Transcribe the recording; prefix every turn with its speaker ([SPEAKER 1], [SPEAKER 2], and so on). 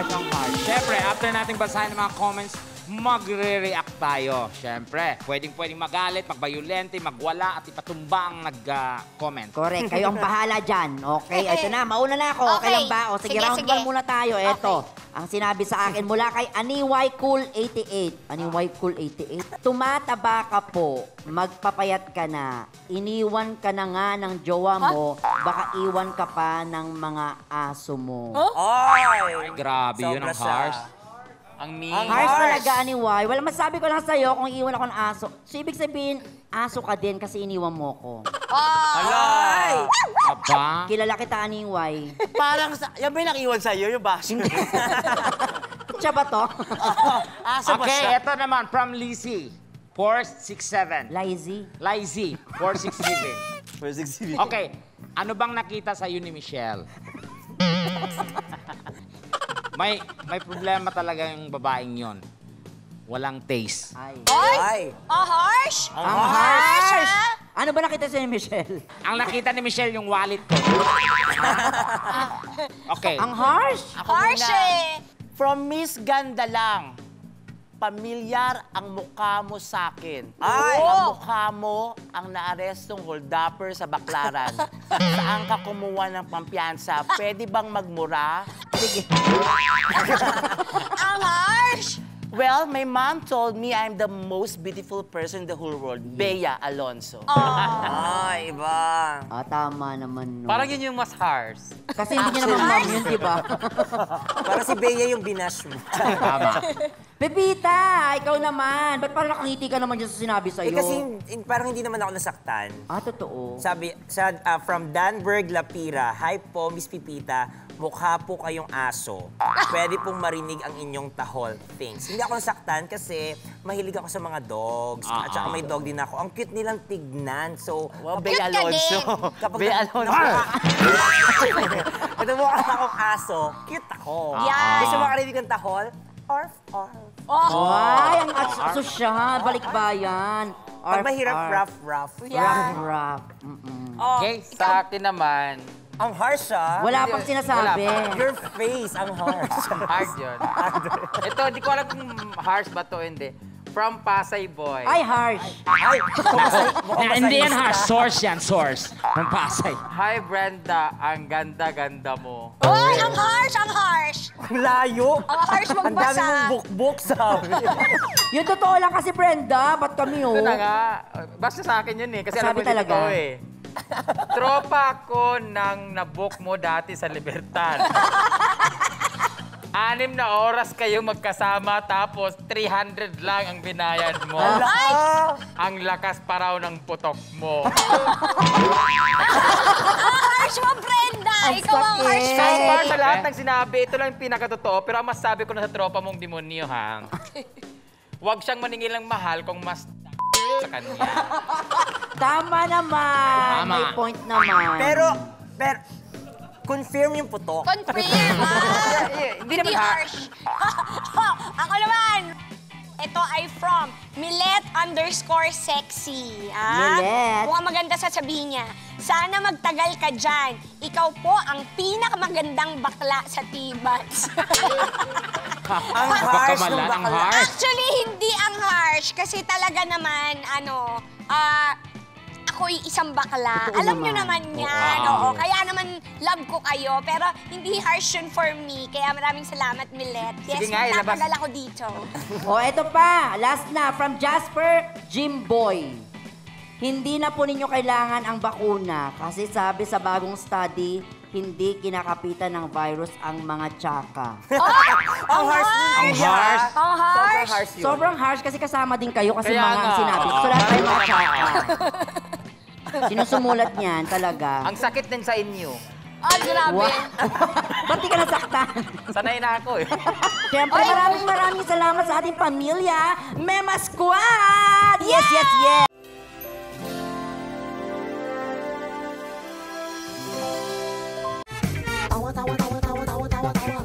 [SPEAKER 1] heart ang heart. Siyempre, after nating basahin ng mga comments magre-react tayo. Siyempre, pwedeng-pwedeng magalit, magbayulente, magwala, at ipatumba ang nag-comment.
[SPEAKER 2] Correct. Kayo ang bahala dyan. Okay, ito na. Mauna na ako. Okay,
[SPEAKER 3] Okay.
[SPEAKER 2] lang ba? O, sige,
[SPEAKER 3] Sige,
[SPEAKER 2] round
[SPEAKER 3] sige.
[SPEAKER 2] one muna tayo. Ito.
[SPEAKER 3] Okay.
[SPEAKER 2] Ang sinabi sa akin mula kay Aniway Cool 88. Aniway Cool 88. Tumataba ka po. Magpapayat ka na. Iniwan ka na nga ng jowa mo. Baka iwan ka pa ng mga aso mo.
[SPEAKER 4] Ay!
[SPEAKER 1] Grabe, yun ang
[SPEAKER 4] siya.
[SPEAKER 1] harsh. Ang mean.
[SPEAKER 4] Ang
[SPEAKER 2] Harsh
[SPEAKER 4] Harsh.
[SPEAKER 2] talaga, Aniway. Wala masabi ko lang sa'yo kung iwan ako ng aso. So, ibig sabihin, aso ka din kasi iniwan mo ko.
[SPEAKER 4] Ay!
[SPEAKER 1] Aba?
[SPEAKER 2] Kilala kita, Aniway.
[SPEAKER 4] Parang, sa, yan ba yung nakiwan sa'yo, yung bashing?
[SPEAKER 2] Siya ba to?
[SPEAKER 4] Asa ba
[SPEAKER 1] Okay,
[SPEAKER 4] siya?
[SPEAKER 1] ito naman from Lizzie. 467.
[SPEAKER 2] Lazy.
[SPEAKER 1] Lizzie, 467. Okay, ano bang nakita sa ni Michelle? May may problema talaga yung babaeng yon. Walang taste.
[SPEAKER 2] Ay.
[SPEAKER 4] Ay!
[SPEAKER 3] Oh, harsh?
[SPEAKER 4] Ang harsh!
[SPEAKER 2] harsh! Ano ba nakita sa'yo, Michelle?
[SPEAKER 1] Ang nakita ni Michelle yung wallet ko. okay.
[SPEAKER 2] Ang harsh?
[SPEAKER 4] Ako
[SPEAKER 3] Harsh
[SPEAKER 4] muna.
[SPEAKER 3] eh.
[SPEAKER 4] From Miss Ganda lang, pamilyar ang mukha mo sa akin.
[SPEAKER 3] Ay!
[SPEAKER 4] Ang mukha mo ang naarestong holdupper sa Baklaran. Saan ka kumuha ng pampiyansa? Pwede bang magmura?
[SPEAKER 3] Ang harsh.
[SPEAKER 4] Well, my mom told me I'm the most beautiful person in the whole world. Bea Alonso.
[SPEAKER 5] Ay, iba.
[SPEAKER 2] Ah, tama naman. No.
[SPEAKER 6] Parang yun yung mas harsh.
[SPEAKER 2] Kasi hindi niya naman mom yun, di ba?
[SPEAKER 5] Parang si Bea yung binash mo.
[SPEAKER 1] Tama.
[SPEAKER 2] Pepita, ikaw naman. Ba't parang nakangiti ka naman dyan sa sinabi sa'yo?
[SPEAKER 5] eh kasi in- parang hindi naman ako nasaktan.
[SPEAKER 2] Ah, totoo.
[SPEAKER 5] Sabi, sa, ah, from Danberg Lapira, Hi po, Miss Pipita, mukha po kayong aso. Pwede pong marinig ang inyong tahol. Thanks. Hindi ako nasaktan kasi mahilig ako sa mga dogs.
[SPEAKER 1] Ah,
[SPEAKER 5] At saka
[SPEAKER 1] ah.
[SPEAKER 5] may dog din ako. Ang cute nilang tignan. So,
[SPEAKER 4] Wow, Bea Alonso.
[SPEAKER 5] kapag
[SPEAKER 4] Bea Alonso.
[SPEAKER 5] Ito mukha akong aso, cute ako.
[SPEAKER 3] Yan.
[SPEAKER 5] Gusto mo makarinig ng tahol? Orf, orf.
[SPEAKER 3] Oh.
[SPEAKER 2] Ay, ang asosyahan. Balikbayan.
[SPEAKER 5] Pag mahirap,
[SPEAKER 2] Arf,
[SPEAKER 5] rough, rough.
[SPEAKER 2] arf.
[SPEAKER 3] Yeah.
[SPEAKER 2] Rough, rough.
[SPEAKER 1] Okay.
[SPEAKER 6] Sa akin naman,
[SPEAKER 5] Ang harsh, ah.
[SPEAKER 2] Wala pang sinasabi.
[SPEAKER 6] Wala
[SPEAKER 5] Your face, ang harsh.
[SPEAKER 6] hard yun. Ito, di ko alam kung harsh ba to hindi. From Pasay Boy.
[SPEAKER 2] Ay, harsh.
[SPEAKER 5] Ay,
[SPEAKER 1] Na, hindi yan ha. Source yan, source. Ng Pasay.
[SPEAKER 6] Hi Brenda, ang ganda-ganda mo.
[SPEAKER 3] Oy, ang harsh, ang harsh.
[SPEAKER 5] ang layo.
[SPEAKER 3] Ang harsh
[SPEAKER 5] Ang dami
[SPEAKER 3] magbasa.
[SPEAKER 5] mong bukbuk, sabi.
[SPEAKER 2] Yung totoo lang kasi, Brenda. Ba't kami, oh?
[SPEAKER 6] Ito na nga. Basta sa akin yun eh. Kasi alam
[SPEAKER 2] Sabi
[SPEAKER 6] ko hindi
[SPEAKER 2] talaga.
[SPEAKER 6] totoo eh. Tropa ko nang nabook mo dati sa Libertad. Anim na oras kayo magkasama tapos 300 lang ang binayad mo.
[SPEAKER 5] Ah,
[SPEAKER 6] Ang lakas pa raw ng putok mo.
[SPEAKER 3] Ang harsh mo, Brenda.
[SPEAKER 2] Ang
[SPEAKER 3] Ikaw ang
[SPEAKER 2] sakit.
[SPEAKER 3] harsh kasi.
[SPEAKER 6] far sa lahat ng sinabi, ito lang yung pinakatotoo. Pero ang masasabi ko na sa tropa mong demonyo, ha? Huwag siyang maningil ng mahal kung mas sa kanya.
[SPEAKER 2] Tama naman.
[SPEAKER 1] Tama.
[SPEAKER 2] May point naman.
[SPEAKER 5] pero, pero, confirm yung putok.
[SPEAKER 3] Confirm, ah.
[SPEAKER 6] Hindi naman ha-
[SPEAKER 3] harsh. Ako naman. Ito ay from Millet underscore sexy. Ah?
[SPEAKER 2] Millet.
[SPEAKER 3] Mukhang maganda sasabihin niya. Sana magtagal ka dyan. Ikaw po ang pinakamagandang bakla sa T-Bats.
[SPEAKER 5] Ang harsh ng
[SPEAKER 1] Pagkamalan, ang
[SPEAKER 5] bakla.
[SPEAKER 1] harsh.
[SPEAKER 3] Actually, hindi ang harsh. Kasi talaga naman, ano, ah, ako'y isang bakla.
[SPEAKER 2] Totoo
[SPEAKER 3] Alam nyo
[SPEAKER 2] naman.
[SPEAKER 3] naman yan.
[SPEAKER 1] Wow.
[SPEAKER 3] Oo, kaya naman love ko kayo. Pero hindi harsh yun for me. Kaya maraming salamat, Millet. Yes,
[SPEAKER 6] Sige nga, ilabas.
[SPEAKER 3] magtatagal ako dito.
[SPEAKER 2] O, eto pa. Last na. From Jasper Jimboy. Hindi na po ninyo kailangan ang bakuna kasi sabi sa bagong study, hindi kinakapitan ng virus ang mga tsaka.
[SPEAKER 5] Ang harsh nun,
[SPEAKER 1] Ang
[SPEAKER 5] Kuya.
[SPEAKER 1] harsh.
[SPEAKER 3] Ang
[SPEAKER 5] Sobrang
[SPEAKER 3] harsh.
[SPEAKER 5] harsh yun.
[SPEAKER 2] Sobrang harsh kasi kasama din kayo kasi
[SPEAKER 6] Kaya
[SPEAKER 2] mga
[SPEAKER 6] nga.
[SPEAKER 2] sinabi. So, lahat tayo mga tsaka. Sinusumulat niyan talaga.
[SPEAKER 6] Ang sakit din sa inyo.
[SPEAKER 3] Ah, grabe.
[SPEAKER 2] Wow. Ba't di ka nasaktan?
[SPEAKER 6] Sanay na ako eh.
[SPEAKER 2] Siyempre, maraming maraming salamat sa ating pamilya, Mema Squad! Yes, yes, yes! Tawa, tawa, tawa, tawa, tawa, tawa, tawa.